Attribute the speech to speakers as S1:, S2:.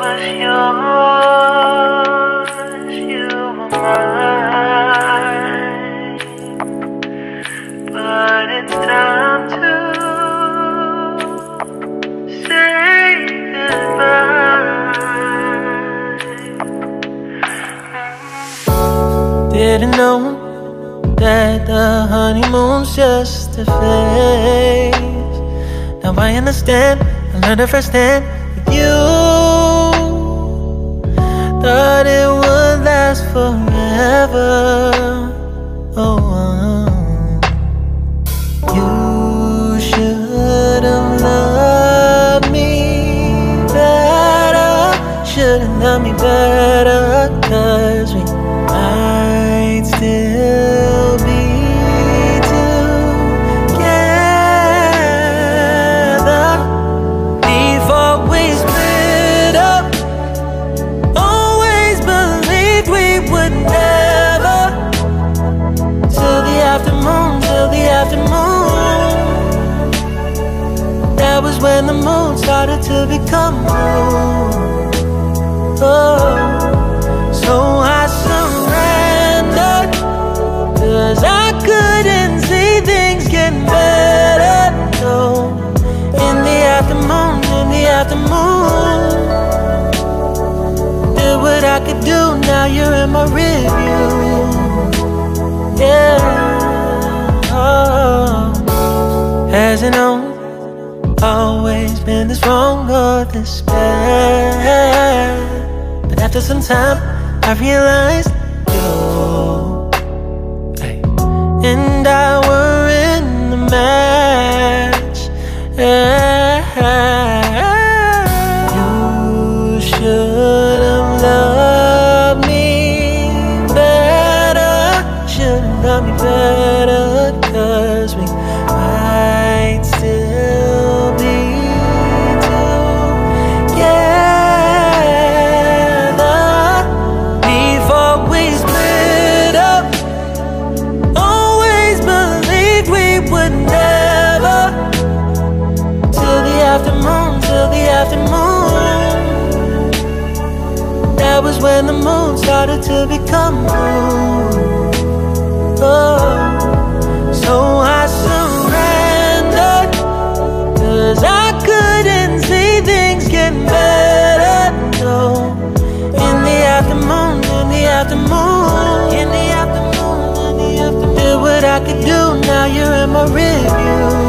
S1: was yours, you were mine. But it's time to say goodbye. Didn't know that the honeymoon's just a phase. Now I understand, I learned it firsthand with you. Thought it would last forever. Oh, uh. you should have loved me better. Should have loved me better, was when the moon started to become blue. Oh, so I surrendered. Cause I couldn't see things getting better. No, in the afternoon, in the afternoon. Did what I could do, now you're in my review. Yeah. Oh. Hasn't always been this wrong or this bad. But after some time, I realized you and I were in the match. You should have loved me better. Should have loved me better, when the moon started to become blue. Oh, so I surrendered. Cause I couldn't see things getting better. No, in the afternoon, in the afternoon, in the afternoon, in the afternoon. Did what I could do, now you're in my review.